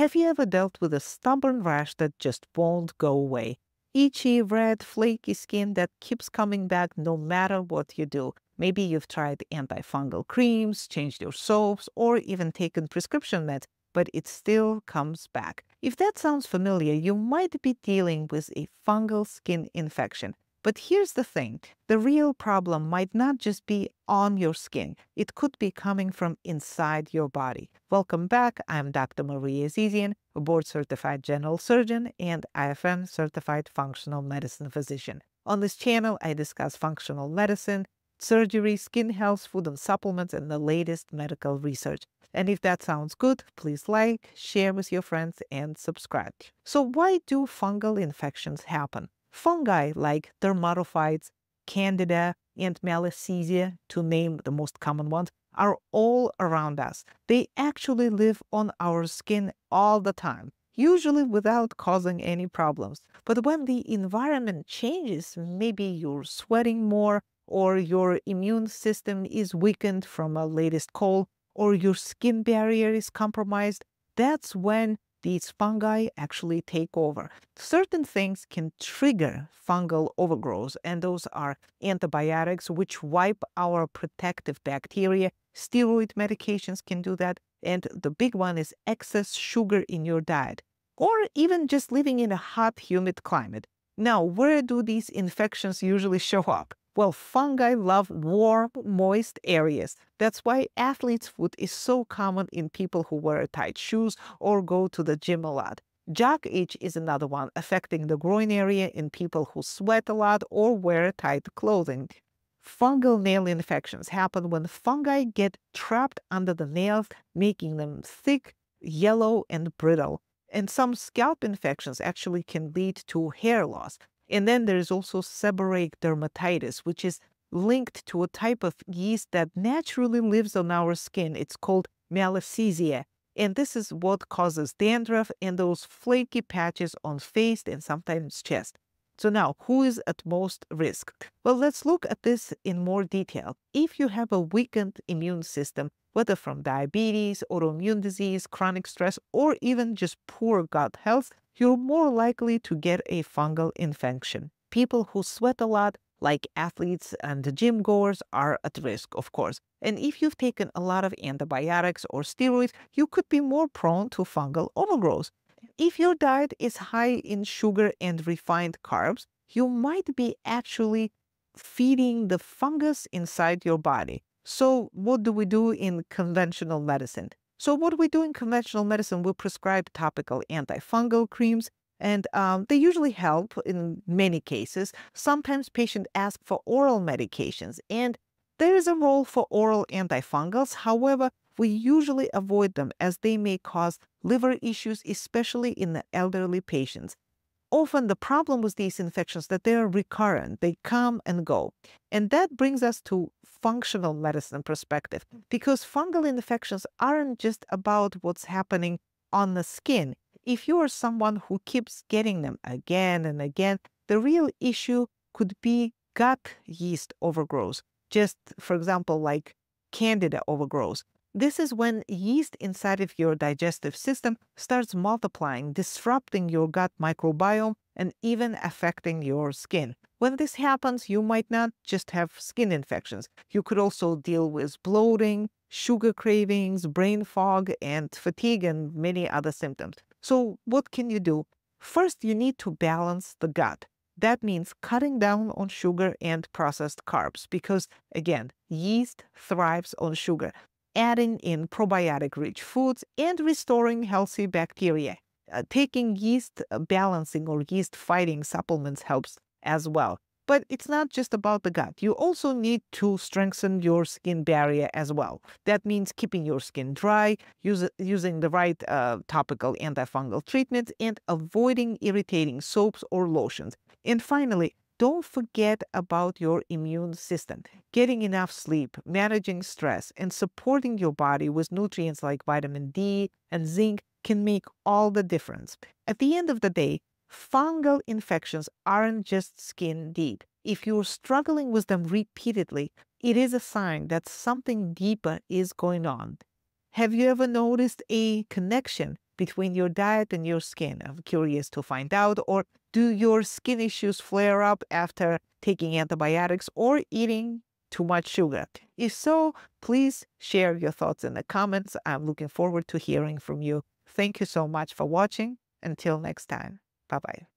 Have you ever dealt with a stubborn rash that just won't go away? Itchy, red, flaky skin that keeps coming back no matter what you do. Maybe you've tried antifungal creams, changed your soaps, or even taken prescription meds, but it still comes back. If that sounds familiar, you might be dealing with a fungal skin infection. But here's the thing the real problem might not just be on your skin, it could be coming from inside your body. Welcome back. I'm Dr. Maria Azizian, a board certified general surgeon and IFM certified functional medicine physician. On this channel, I discuss functional medicine, surgery, skin health, food and supplements, and the latest medical research. And if that sounds good, please like, share with your friends, and subscribe. So, why do fungal infections happen? Fungi like dermatophytes, candida, and malassezia, to name the most common ones, are all around us. They actually live on our skin all the time, usually without causing any problems. But when the environment changes, maybe you're sweating more, or your immune system is weakened from a latest cold, or your skin barrier is compromised, that's when these fungi actually take over. Certain things can trigger fungal overgrowth, and those are antibiotics, which wipe our protective bacteria. Steroid medications can do that. And the big one is excess sugar in your diet, or even just living in a hot, humid climate. Now, where do these infections usually show up? Well, fungi love warm, moist areas. That's why athlete's foot is so common in people who wear tight shoes or go to the gym a lot. Jock itch is another one affecting the groin area in people who sweat a lot or wear tight clothing. Fungal nail infections happen when fungi get trapped under the nails, making them thick, yellow, and brittle. And some scalp infections actually can lead to hair loss. And then there's also seborrheic dermatitis, which is linked to a type of yeast that naturally lives on our skin. It's called malassezia. And this is what causes dandruff and those flaky patches on face and sometimes chest. So now, who is at most risk? Well, let's look at this in more detail. If you have a weakened immune system, whether from diabetes, autoimmune disease, chronic stress, or even just poor gut health, you're more likely to get a fungal infection. People who sweat a lot, like athletes and gym goers, are at risk, of course. And if you've taken a lot of antibiotics or steroids, you could be more prone to fungal overgrowth. If your diet is high in sugar and refined carbs, you might be actually feeding the fungus inside your body. So, what do we do in conventional medicine? So what we do in conventional medicine, we prescribe topical antifungal creams, and um, they usually help in many cases. Sometimes patients ask for oral medications, and there is a role for oral antifungals. However, we usually avoid them as they may cause liver issues, especially in the elderly patients often the problem with these infections that they are recurrent they come and go. And that brings us to functional medicine perspective mm. because fungal infections aren't just about what's happening on the skin. If you are someone who keeps getting them again and again the real issue could be gut yeast overgrowth. Just for example like candida overgrowth this is when yeast inside of your digestive system starts multiplying, disrupting your gut microbiome and even affecting your skin. When this happens, you might not just have skin infections. You could also deal with bloating, sugar cravings, brain fog, and fatigue, and many other symptoms. So, what can you do? First, you need to balance the gut. That means cutting down on sugar and processed carbs because, again, yeast thrives on sugar adding in probiotic rich foods, and restoring healthy bacteria. Uh, taking yeast uh, balancing or yeast fighting supplements helps as well. But it's not just about the gut. You also need to strengthen your skin barrier as well. That means keeping your skin dry, use, using the right uh, topical antifungal treatments, and avoiding irritating soaps or lotions. And finally, don't forget about your immune system. Getting enough sleep, managing stress, and supporting your body with nutrients like vitamin D and zinc can make all the difference. At the end of the day, fungal infections aren't just skin deep. If you're struggling with them repeatedly, it is a sign that something deeper is going on. Have you ever noticed a connection between your diet and your skin? I'm curious to find out. Or do your skin issues flare up after taking antibiotics or eating too much sugar? If so, please share your thoughts in the comments. I'm looking forward to hearing from you. Thank you so much for watching. Until next time, bye bye.